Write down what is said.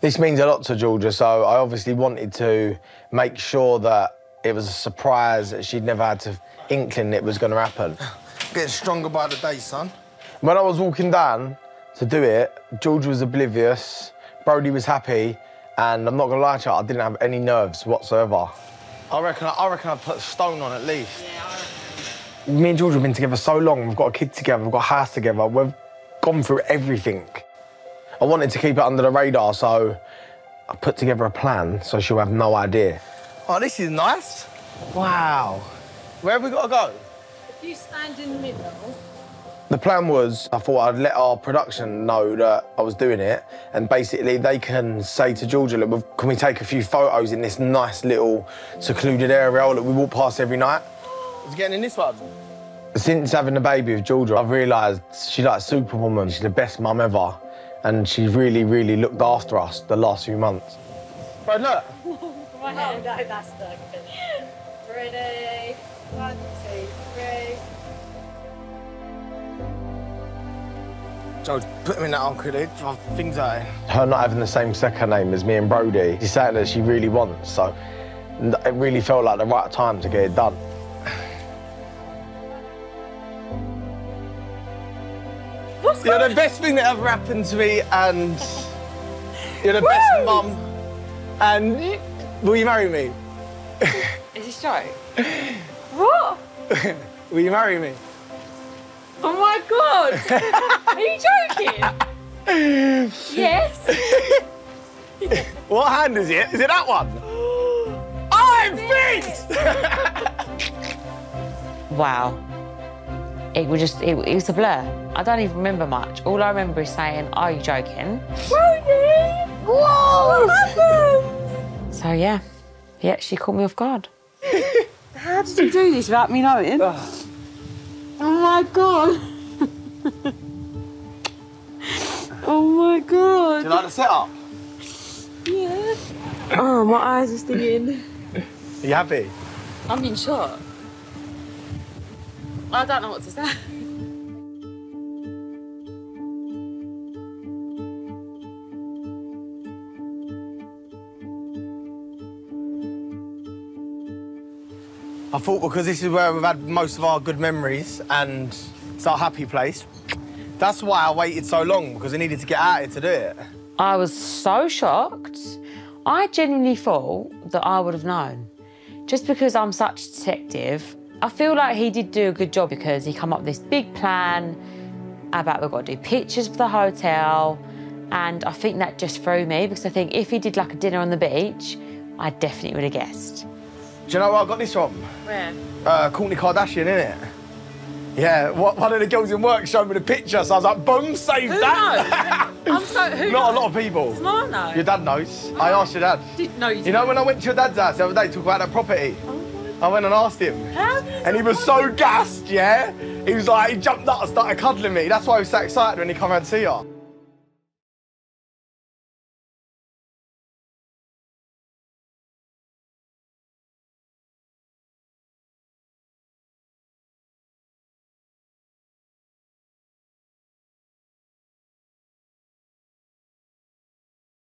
This means a lot to Georgia, so I obviously wanted to make sure that it was a surprise that she'd never had to inkling it was going to happen. Getting stronger by the day, son. When I was walking down to do it, Georgia was oblivious, Brody was happy, and I'm not going to lie to you, I didn't have any nerves whatsoever. I reckon I reckon I put a stone on at least. Me and Georgia have been together so long. We've got a kid together. We've got a house together. We've gone through everything. I wanted to keep it under the radar, so I put together a plan so she'll have no idea. Oh, this is nice. Wow. Where have we got to go? If you stand in the middle. The plan was I thought I'd let our production know that I was doing it, and basically they can say to Georgia, look, can we take a few photos in this nice little secluded area that we walk past every night? Is getting in this one? Since having a baby with Georgia, I've realised she's like superwoman. She's the best mum ever. And she's really, really looked after us the last few months. Bro, look. Right oh, no, that's not good. Ready? One, two, three. Joe, put him in that uncle lid. Things out here. Her not having the same second name as me and Brody, she's saying that she really wants, so it really felt like the right time to get it done. What's You're going the best thing that ever happened to me, and you're the best mum. And will you marry me? Is this joke? what? Will you marry me? Oh my god! Are you joking? yes. What hand is it? Is it that one? I'm fixed! Wow. It was just, it, it was a blur. I don't even remember much. All I remember is saying, Are you joking? Brody! Whoa! What happened? So, yeah. Yeah, she caught me off guard. How did you do this without me knowing? oh my god. oh my god. Do you like the setup? Yeah. Oh, my eyes are stinging. Are you happy? I'm in shock. I don't know what to say. I thought because this is where we've had most of our good memories and it's our happy place. That's why I waited so long because I needed to get out here to do it. I was so shocked. I genuinely thought that I would have known. Just because I'm such a detective, I feel like he did do a good job because he come up with this big plan about we've got to do pictures for the hotel. And I think that just threw me because I think if he did like a dinner on the beach, I definitely would have guessed. Do you know where I got this from? Where? Uh, Kourtney Kardashian, innit? Yeah, one of the girls in work showed me the picture, so I was like, boom, save Who that! knows? I'm so. Who Not a lot of people. Does Mum know? Your dad knows. I asked your dad. Did, no, you, You know when I went to your dad's house the other day to talk about that property? I went and asked him. How And he was so gassed, yeah? He was like, he jumped up and started cuddling me. That's why he was so excited when he come around to see her.